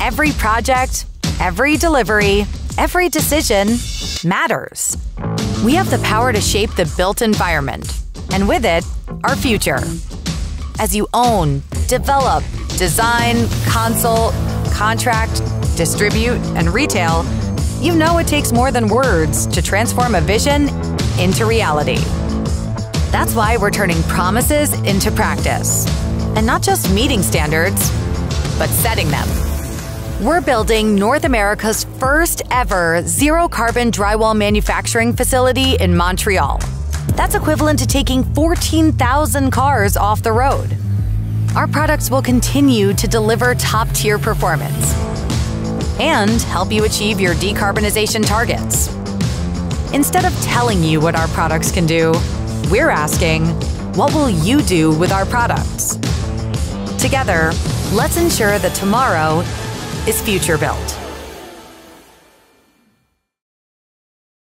Every project, every delivery, every decision matters. We have the power to shape the built environment, and with it, our future. As you own, develop, design, consult, contract, distribute, and retail, you know it takes more than words to transform a vision into reality. That's why we're turning promises into practice. And not just meeting standards, but setting them. We're building North America's first ever zero carbon drywall manufacturing facility in Montreal. That's equivalent to taking 14,000 cars off the road. Our products will continue to deliver top tier performance and help you achieve your decarbonization targets. Instead of telling you what our products can do, we're asking, what will you do with our products? Together, let's ensure that tomorrow is future built.